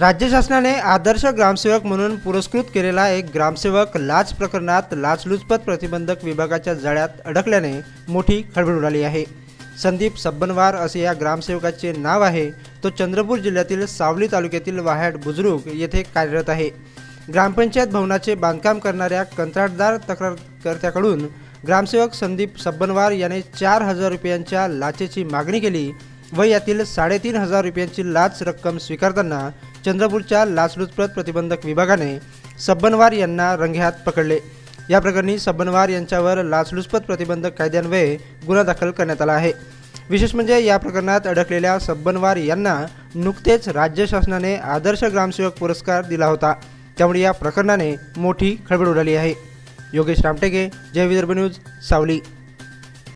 राज्य शासनाने आदर्श ग्रामसेवक म्हणून पुरस्कृत केलेला एक ग्रामसेवक लाच प्रकरणात लाचलुचपत प्रतिबंधक विभागाच्या जाळ्यात अडकल्याने मोठी खळबळ उडाली आहे. संदीप सब्बनवार असे या ग्रामसेवकाचे नाव आहे. तो चंद्रपूर जिल्ह्यातील सावली तालुक्यातील वाह्याड बुजुर्ग येथे कार्यरत आहे. ग्रामपंचायत भवनाचे बांधकाम करणाऱ्या कंत्राटदार तक्रारकर्त्याकडून ग्रामसेवक संदीप सब्बनवार याने चार हजार रुपयांच्या लाचेची मागणी केली. व यातील साडेतीन हजार रुपयांची लाच रक्कम स्वीकारताना चंद्रपूरच्या लाचलुचपत प्रतिबंधक विभागाने सब्बनवार यांना रंगेहात पकडले. या प्रकरणी सब्बनवार यांच्यावर लाचलुचपत प्रतिबंधक कायद्यान्वये गुन्हा दाखल करण्यात आला आहे. विशेष म्हणजे या प्रकरणात अडकलेल्या सब्बनवार यांना नुकतेच राज्य शासनाने आदर्श ग्रामसेवक पुरस्कार दिला होता. त्यामुळे या प्रकरणाने मोठी खळबळ उडाली आहे. योगेश रामटेके जय विदर्भ न्यूज सावली.